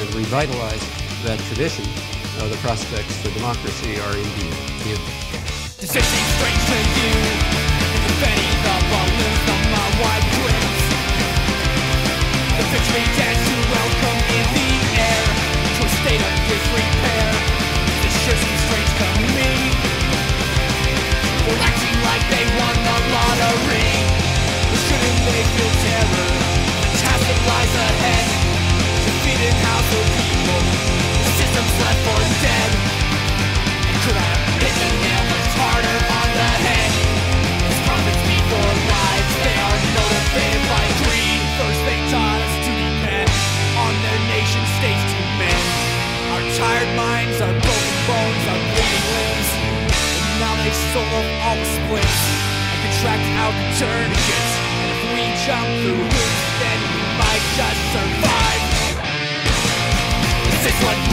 and revitalize that tradition, uh, the prospects for democracy are indeed? Confetti, the tired minds, our broken bones, our bleeding limbs. And now they sold all the splits and contract out the tourniquets. And if we jump through hoops, then we might just survive. Is this what